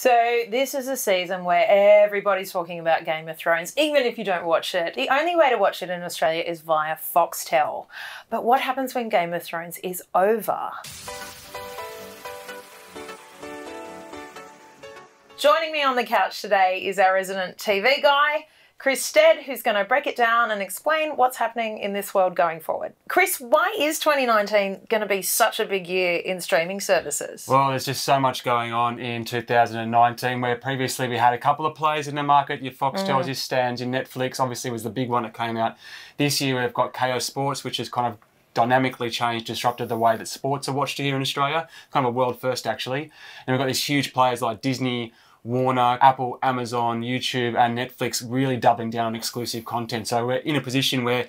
So, this is a season where everybody's talking about Game of Thrones, even if you don't watch it. The only way to watch it in Australia is via Foxtel. But what happens when Game of Thrones is over? Joining me on the couch today is our resident TV guy. Chris Stead, who's going to break it down and explain what's happening in this world going forward. Chris, why is 2019 going to be such a big year in streaming services? Well, there's just so much going on in 2019 where previously we had a couple of players in the market. Your Foxtel, mm. your Stans, your Netflix obviously was the big one that came out. This year we've got Kayo Sports, which has kind of dynamically changed, disrupted the way that sports are watched here in Australia. Kind of a world first, actually. And we've got these huge players like Disney, Warner, Apple, Amazon, YouTube, and Netflix really doubling down on exclusive content. So we're in a position where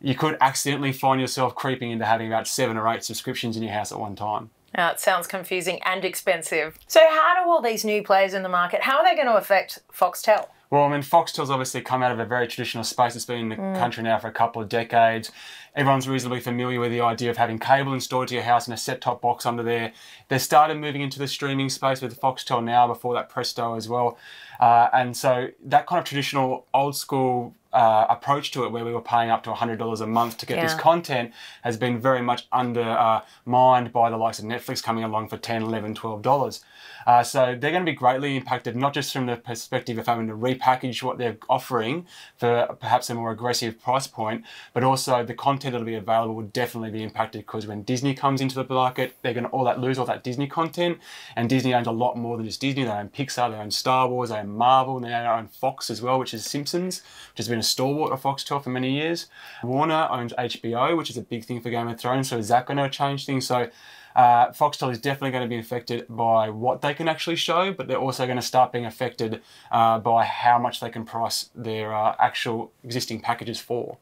you could accidentally find yourself creeping into having about seven or eight subscriptions in your house at one time. Now, it sounds confusing and expensive. So how do all these new players in the market, how are they going to affect Foxtel? Well, I mean, Foxtel's obviously come out of a very traditional space. It's been in the mm. country now for a couple of decades. Everyone's reasonably familiar with the idea of having cable installed to your house and a set-top box under there. They started moving into the streaming space with Foxtel now, before that Presto as well. Uh, and so that kind of traditional, old school uh, approach to it, where we were paying up to $100 a month to get yeah. this content, has been very much undermined uh, by the likes of Netflix coming along for $10, $11, $12. Uh, so they're going to be greatly impacted, not just from the perspective of having to repackage what they're offering for perhaps a more aggressive price point, but also the content that'll be available will definitely be impacted because when Disney comes into the market, they're going to all that lose all that Disney content, and Disney owns a lot more than just Disney. They own Pixar, they own Star Wars, they own Marvel, and they own Fox as well, which is Simpsons, which has been a stalwart of Foxtel for many years. Warner owns HBO, which is a big thing for Game of Thrones. So is that going to change things? So uh, Foxtel is definitely going to be affected by what they can actually show, but they're also going to start being affected uh, by how much they can price their uh, actual existing packages for.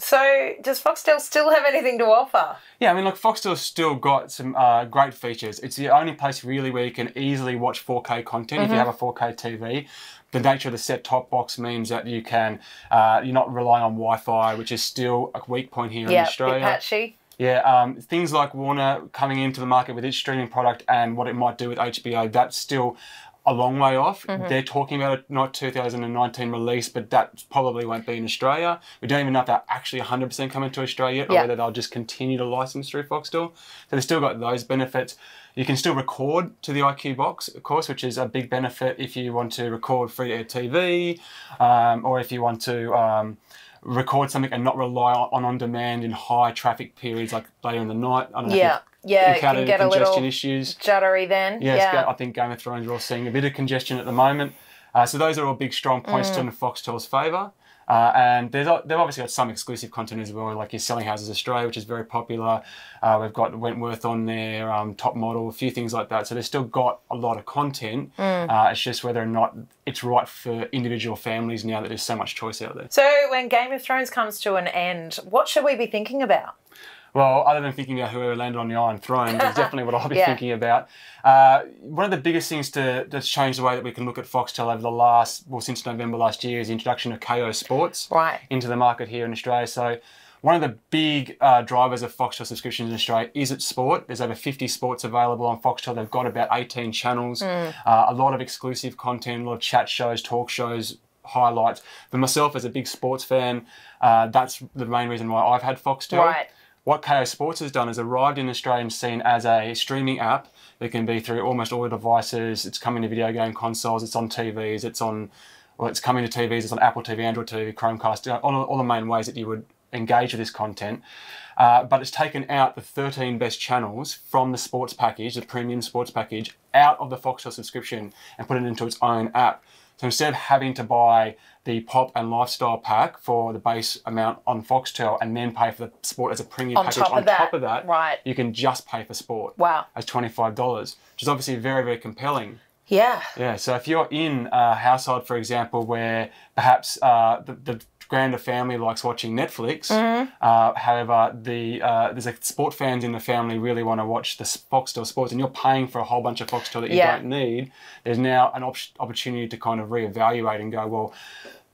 So, does Foxtel still have anything to offer? Yeah, I mean, look, Foxtel's still got some uh, great features. It's the only place really where you can easily watch 4K content mm-hmm. if you mm-hmm. have a 4K TV. The nature of the set-top box means that you can, uh, you're not relying on Wi-Fi, which is still a weak point here yeah, in Australia. Yeah, patchy. Yeah, um, things like Warner coming into the market with its streaming product and what it might do with HBO, that's still a long way off. Mm-hmm. They're talking about a not 2019 release, but that probably won't be in Australia. We don't even know if they're actually 100% coming to Australia yet, or whether they'll just continue to license through Foxtel. So they've still got those benefits. You can still record to the iQ box, of course, which is a big benefit if you want to record free air TV, um, or if you want to. Um, record something and not rely on on demand in high traffic periods like later in the night. I don't know yeah. Yeah, get a little issues. juddery then. Yes, yeah, I think Game of Thrones we're all seeing a bit of congestion at the moment. Uh, so those are all big strong points mm. to Foxtel's favour. Uh, and they've obviously got some exclusive content as well, like your Selling Houses Australia, which is very popular. Uh, we've got Wentworth on there, um, Top Model, a few things like that. So they've still got a lot of content. Mm. Uh, it's just whether or not it's right for individual families now that there's so much choice out there. So when Game of Thrones comes to an end, what should we be thinking about? Well, other than thinking about whoever landed on the Iron Throne, is definitely what I'll be yeah. thinking about. Uh, one of the biggest things to, that's changed the way that we can look at Foxtel over the last, well, since November last year, is the introduction of Kayo Sports right. into the market here in Australia. So one of the big uh, drivers of Foxtel subscriptions in Australia is its sport. There's over 50 sports available on Foxtel. They've got about 18 channels, mm. uh, a lot of exclusive content, a lot of chat shows, talk shows, highlights. For myself, as a big sports fan, uh, that's the main reason why I've had Foxtel. Right. What Kayo Sports has done is arrived in the Australian scene as a streaming app that can be through almost all devices. It's coming to video game consoles, it's on TVs, it's on, well, it's coming to TVs, it's on Apple TV, Android TV, Chromecast, all, all the main ways that you would engage with this content. Uh, but it's taken out the 13 best channels from the sports package, the premium sports package, out of the Foxtel subscription and put it into its own app. So instead of having to buy the pop and lifestyle pack for the base amount on Foxtel and then pay for the sport as a premium on package on that. top of that, right. you can just pay for sport. Wow. As $25, which is obviously very, very compelling. Yeah. Yeah. So if you're in a household, for example, where perhaps uh, the, the grander family likes watching Netflix. Mm-hmm. Uh, however, the uh, there's a sport fans in the family really want to watch the Foxtel sports, and you're paying for a whole bunch of Foxtel that you yeah. don't need. There's now an op- opportunity to kind of reevaluate and go, well,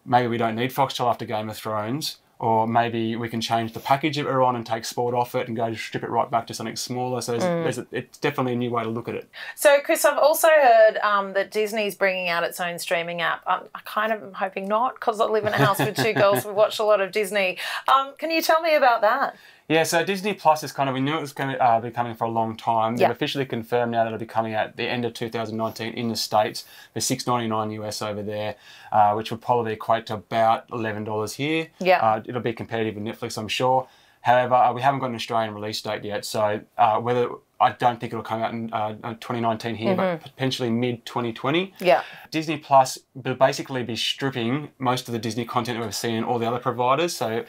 maybe we don't need Foxtel after Game of Thrones or maybe we can change the package that we're on and take sport off it and go to strip it right back to something smaller. So there's, there's a, it's definitely a new way to look at it. So, Chris, I've also heard um, that Disney's bringing out its own streaming app. Um, I kind of am hoping not because I live in a house with two girls. We watch a lot of Disney. Um, can you tell me about that? Yeah, so Disney Plus is kind of, we knew it was going to uh, be coming for a long time. Yeah. They've officially confirmed now that it'll be coming out at the end of 2019 in the States for $6.99 US over there, uh, which would probably equate to about $11 here. Yeah. Uh, it'll be competitive with Netflix, I'm sure. However, uh, we haven't got an Australian release date yet, so uh, whether I don't think it'll come out in uh, 2019 here, but potentially mid 2020. Yeah. Disney Plus will basically be stripping most of the Disney content that we've seen in all the other providers. So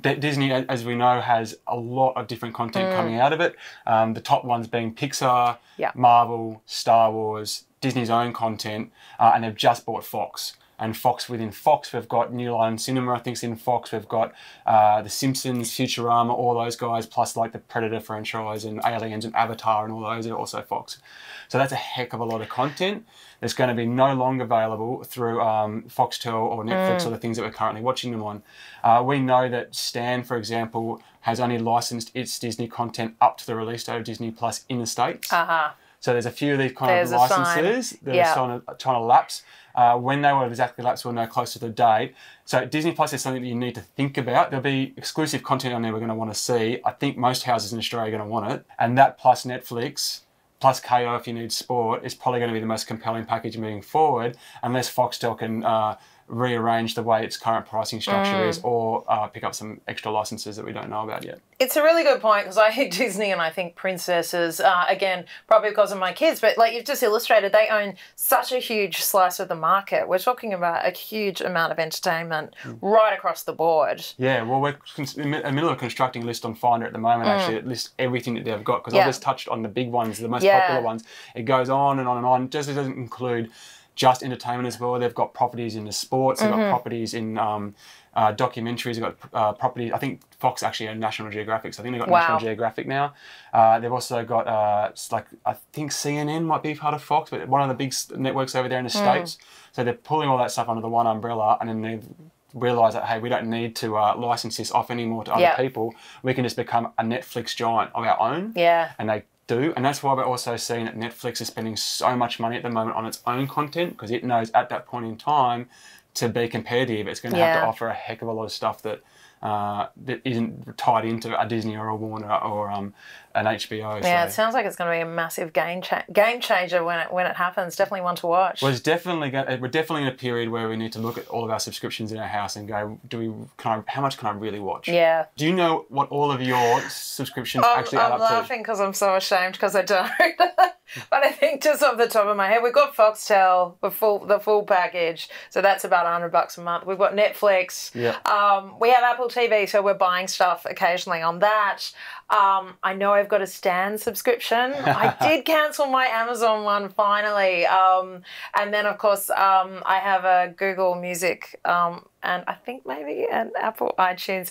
Disney, as we know, has a lot of different content coming out of it. Um, the top ones being Pixar, Yeah. Marvel, Star Wars, Disney's own content, uh, and they've just bought Fox. And Fox within Fox, we've got New Line Cinema, I think's in Fox. We've got uh, The Simpsons, Futurama, all those guys, plus like the Predator franchise and Aliens and Avatar and all those are also Fox. So that's a heck of a lot of content that's going to be no longer available through um, Foxtel or Netflix or the things that we're currently watching them on. Uh, we know that Stan, for example, has only licensed its Disney content up to the release date of Disney Plus in the States. Uh huh. So there's a few of these kind There's of licenses that Yeah. are trying to, trying to lapse. Uh, when they will exactly lapse, we'll know closer to the date. So Disney Plus is something that you need to think about. There'll be exclusive content on there we're going to want to see. I think most houses in Australia are going to want it, and that plus Netflix. Plus Kayo if you need sport is probably going to be the most compelling package moving forward, unless Foxtel can uh, rearrange the way its current pricing structure Mm. is, or uh, pick up some extra licenses that we don't know about yet. It's a really good point because I hate Disney and I think princesses, uh, again, probably because of my kids, but like you've just illustrated, they own such a huge slice of the market. We're talking about a huge amount of entertainment Hmm. right across the board. Yeah, well, we're in the middle of constructing a list on Finder at the moment. Actually, it lists everything that they've got because Mm. Yeah. I've just touched on the big ones, the most Yeah. popular ones. It goes on and on and on. Just it doesn't include just entertainment as well. They've got properties in the sports. They've Mm-hmm. got properties in um, uh, documentaries. They've got uh, properties. I think Fox actually own National Geographic. So I think they've got Wow. National Geographic now. Uh, they've also got uh, like I think CNN might be part of Fox, but one of the big networks over there in the Hmm. states. So they're pulling all that stuff under the one umbrella, and then they've realize that hey, we don't need to uh, license this off anymore to other Yeah. people. We can just become a Netflix giant of our own. Yeah. And they do, and that's why we're also seeing that Netflix is spending so much money at the moment on its own content because it knows at that point in time to be competitive, it's going to have to offer a heck of a lot of stuff that uh, that isn't tied into a Disney or a Warner or um, an HBO. Yeah, so. it sounds like it's going to be a massive game cha- game changer when it when it happens. Definitely one to watch. Well, it's definitely we're definitely in a period where we need to look at all of our subscriptions in our house and go, do we can I, how much can I really watch? yeah. Do you know what all of your subscriptions I'm, actually add I'm up to? laughing because I'm so ashamed because I don't. but I think just off the top of my head, we've got Foxtel, the full the full package, so that's about hundred bucks a month. We've got Netflix. Yeah. Um, we have Apple TV, so we're buying stuff occasionally on that. Um, I know I've got a Stan subscription. I did cancel my Amazon one finally, um, and then of course um, I have a Google Music, um, and I think maybe an Apple iTunes.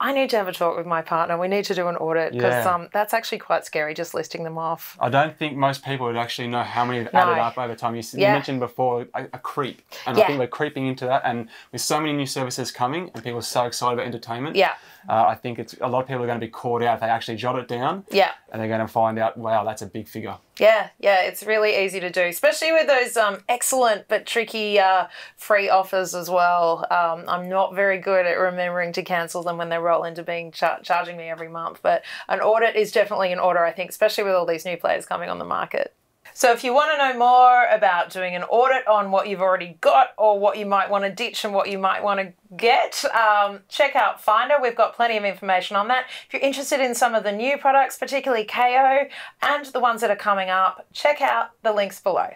I need to have a talk with my partner. We need to do an audit because Yeah. um, that's actually quite scary just listing them off. I don't think most people would actually know how many have No. added up over time. You, Yeah. mentioned before a, a creep, and Yeah. I think we're creeping into that. And with so many new services coming, and people are so excited about entertainment, Yeah, uh, I think it's a lot of people are going to be caught out if they actually jot it down, yeah. and they're going to find out, wow, that's a big figure. Yeah, yeah, it's really easy to do, especially with those um, excellent but tricky uh, free offers as well. Um, I'm not very good at remembering to cancel them when they roll into being char- charging me every month, but an audit is definitely an order, I think, especially with all these new players coming on the market. So, if you want to know more about doing an audit on what you've already got or what you might want to ditch and what you might want to get, um, check out Finder. We've got plenty of information on that. If you're interested in some of the new products, particularly Kayo and the ones that are coming up, check out the links below.